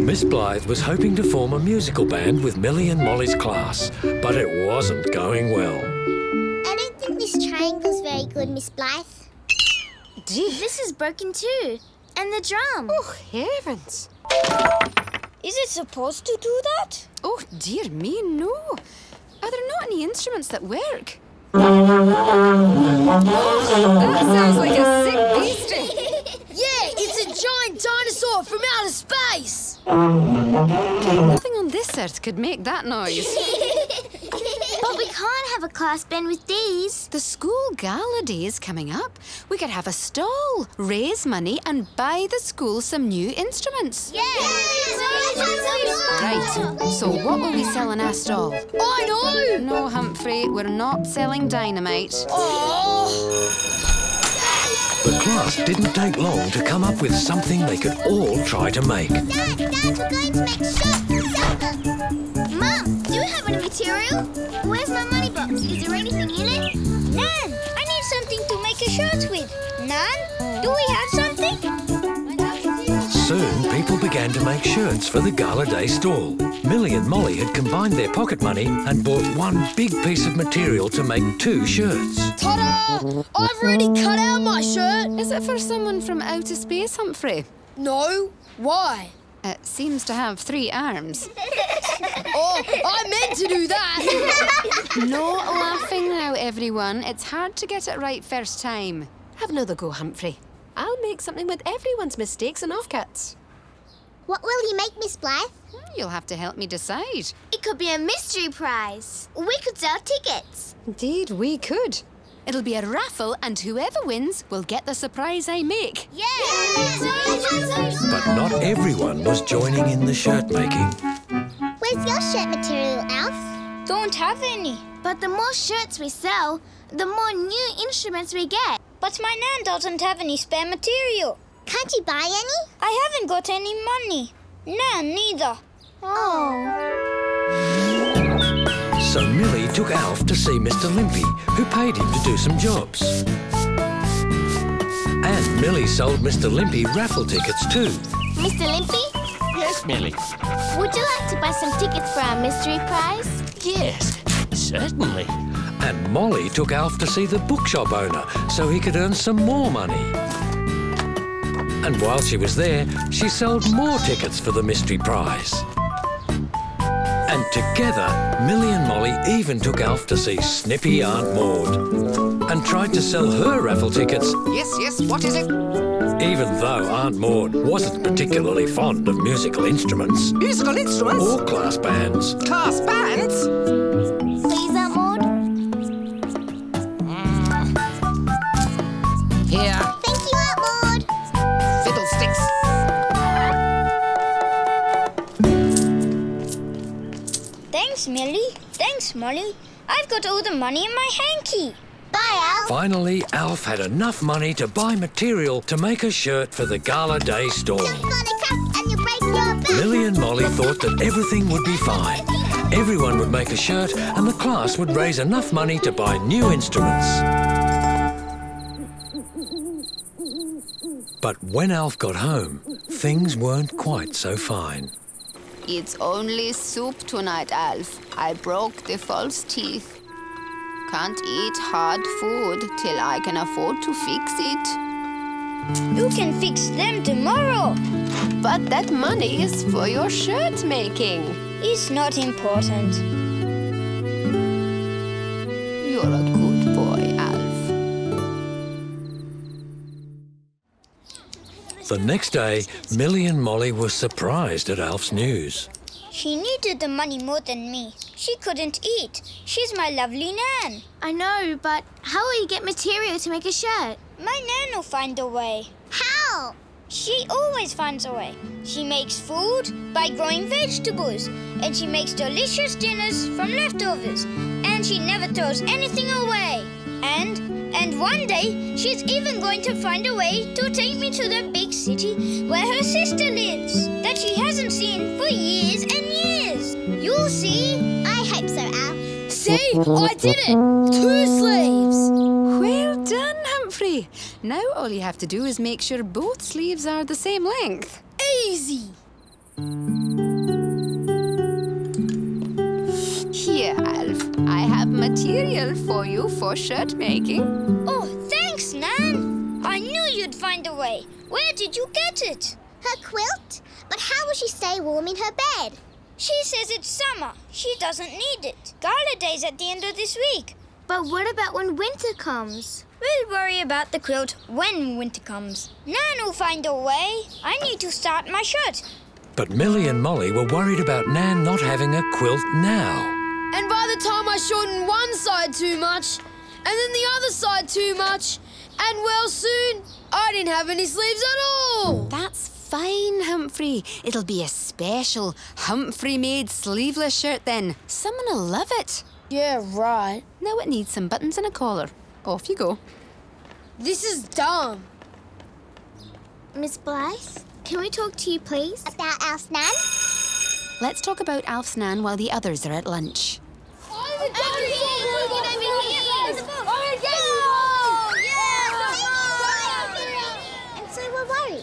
Miss Blythe was hoping to form a musical band with Milly and Molly's class, but it wasn't going well. I don't think this triangle's very good, Miss Blythe. Gee. This is broken too. And the drum. Oh, heavens. Is it supposed to do that? Oh, dear me, no. Are there not any instruments that work? that sounds like a sick beastie. yeah, it's a giant dinosaur from outer space. Nothing on this earth could make that noise. but we can't have a class band with these. The school gala day is coming up. We could have a stall, raise money, and buy the school some new instruments. Yeah! Right, so what will we sell in our stall? Oh, I know! No, Humphrey, we're not selling dynamite. Oh! The class didn't take long to come up with something they could all try to make. Dad, Dad, we're going to make shirts Mum, do you have any material? Where's my money box? Is there anything in it? Nan, I need something to make a shirt with. Nan, do we have something? Soon, people began to make shirts for the Gala Day stall. Milly and Molly had combined their pocket money and bought one big piece of material to make two shirts. Ta-da! I've already cut out my shirt. Is it for someone from outer space, Humphrey? No. Why? It seems to have three arms. oh, I meant to do that. no laughing now, everyone. It's hard to get it right first time. Have another go, Humphrey. I'll make something with everyone's mistakes and offcuts. What will you make, Miss Blythe? Hmm, you'll have to help me decide. It could be a mystery prize. We could sell tickets. Indeed, we could. It'll be a raffle, and whoever wins will get the surprise I make. Yeah! But not everyone was joining in the shirt making. Where's your shirt material, Alf? Don't have any. But the more shirts we sell, the more new instruments we get. But my nan doesn't have any spare material. Can't you buy any? I haven't got any money. No, neither. Oh. So Milly took Alf to see Mr. Limpy, who paid him to do some jobs. And Milly sold Mr. Limpy raffle tickets too. Mr. Limpy? Yes, Milly. Would you like to buy some tickets for our mystery prize? Yes, certainly. And Molly took Alf to see the bookshop owner so he could earn some more money. And while she was there, she sold more tickets for the mystery prize. And together, Milly and Molly even took Alf to see Snippy Aunt Maud and tried to sell her raffle tickets. Yes, yes, what is it? Even though Aunt Maud wasn't particularly fond of musical instruments. Musical instruments? Or class bands. Class bands? Please, Thanks, Milly. Thanks, Molly. I've got all the money in my hanky. Bye, Alf. Finally, Alf had enough money to buy material to make a shirt for the Gala Day stall. Don't gonna crack and you break your back. Milly and Molly thought that everything would be fine. Everyone would make a shirt and the class would raise enough money to buy new instruments. But when Alf got home, things weren't quite so fine. It's only soup tonight, Alf. I broke the false teeth. Can't eat hard food till I can afford to fix it. You can fix them tomorrow. But that money is for your shirt making. It's not important. The next day, Milly and Molly were surprised at Alf's news. She needed the money more than me. She couldn't eat. She's my lovely Nan. I know, but how will you get material to make a shirt? My Nan will find a way. How? She always finds a way. She makes food by growing vegetables, and she makes delicious dinners from leftovers, and she never throws anything away. And and one day she's even going to find a way to take me to the big city where her sister lives that she hasn't seen for years and years. You'll see. I hope so, Alf. See? I did it! Two sleeves! Well done, Humphrey. Now all you have to do is make sure both sleeves are the same length. Easy! Material for you for shirt making. Oh, thanks, Nan. I knew you'd find a way. Where did you get it? Her quilt? But how will she stay warm in her bed? She says it's summer. She doesn't need it. Gala day's at the end of this week. But what about when winter comes? We'll worry about the quilt when winter comes. Nan will find a way. I need to start my shirt. But Milly and Molly were worried about Nan not having a quilt now. And by the time I shortened one side too much, and then the other side too much, and well, soon I didn't have any sleeves at all. That's fine, Humphrey. It'll be a special Humphrey made sleeveless shirt then. Someone will love it. Yeah, right. Now it needs some buttons and a collar. Off you go. This is dumb. Miss Blythe, can we talk to you, please? About our Nan? Let's talk about Alf's Nan while the others are at lunch. And so we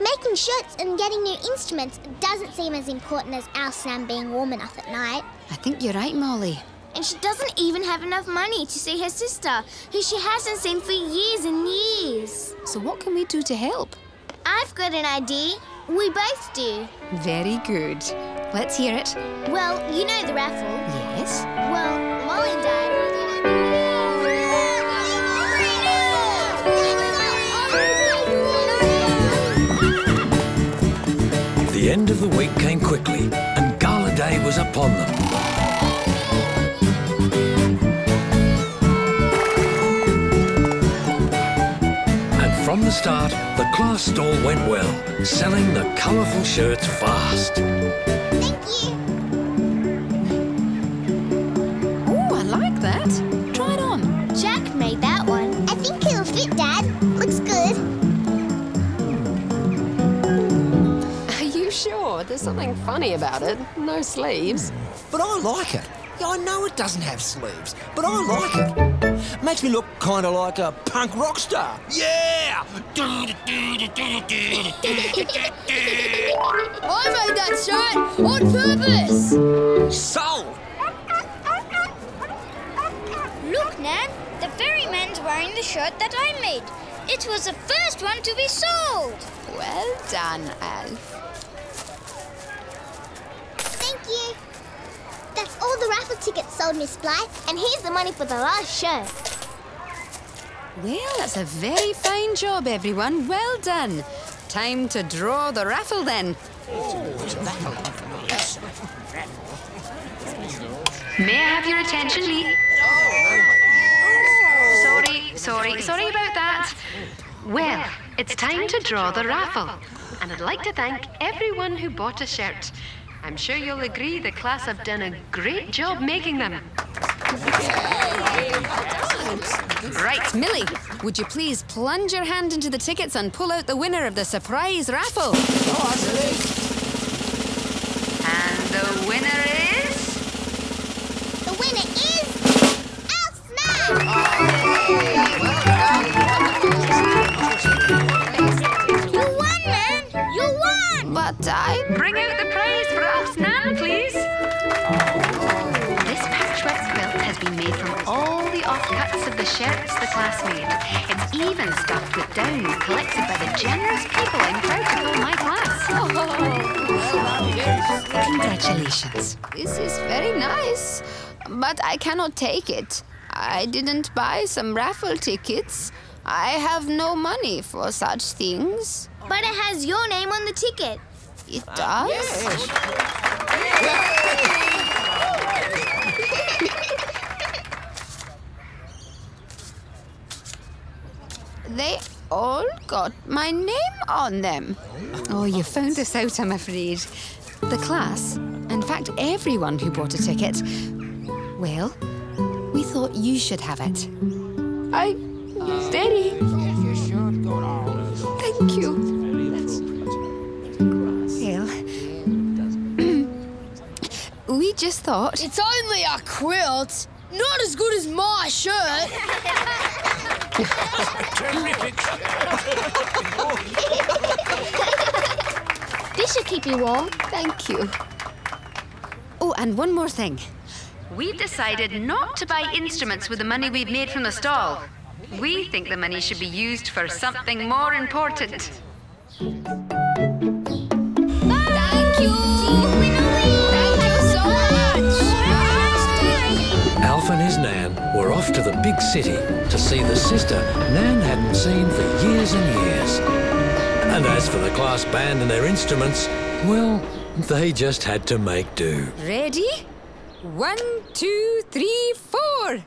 making shirts and getting new instruments doesn't seem as important as our Nan being warm enough at night. I think you're right, Molly. And she doesn't even have enough money to see her sister, who she hasn't seen for years and years. So what can we do to help? I've got an idea. We both do. Very good. Let's hear it. Well, you know the raffle. Yes? Well, Molly and Dad. The end of the week came quickly, and Gala Day was upon them. And from the start, the class stall went well, selling the colourful shirts fast. Thank you. You sure? There's something funny about it. No sleeves. Hmm. But I like it. Yeah, I know it doesn't have sleeves, but I like it. Makes me look kind of like a punk rock star. Yeah! I made that shirt on purpose. Sold! Look, Nan. The ferryman's wearing the shirt that I made. It was the first one to be sold. Well done, Alf. Thank you. That's all the raffle tickets sold, Miss Blythe. And here's the money for the last show. Well, that's a very fine job, everyone. Well done. Time to draw the raffle then. May I have your attention, Lee? Sorry, sorry, sorry about that. Well, it's time to draw the raffle. And I'd like to thank everyone who bought a shirt. I'm sure you'll agree the class have done a great job making them. Right, Milly, would you please plunge your hand into the tickets and pull out the winner of the surprise raffle? And the winner is. The winner is our Nan. You won, Nan. You won. But I. Bring out offcuts of the shirts the class made. It's even stuffed with down collected by the generous people in Crowdcall, my class. Congratulations. This is very nice, but I cannot take it. I didn't buy some raffle tickets. I have no money for such things. But it has your name on the ticket. It does? They all got my name on them. Oh, you found this out, I'm afraid. The class, in fact, everyone who bought a ticket, well, we thought you should have it. I. Steady. Thank you. Well, we just thought. It's only a quilt. Not as good as my shirt. This should keep you warm. Thank you. Oh, and one more thing. we've decided not to buy instruments with the money we've made from the stall. We think the money should be used for something more important. And his Nan were off to the big city to see the sister Nan hadn't seen for years and years. And as for the class band and their instruments, well, they just had to make do. Ready? One, two, three, four.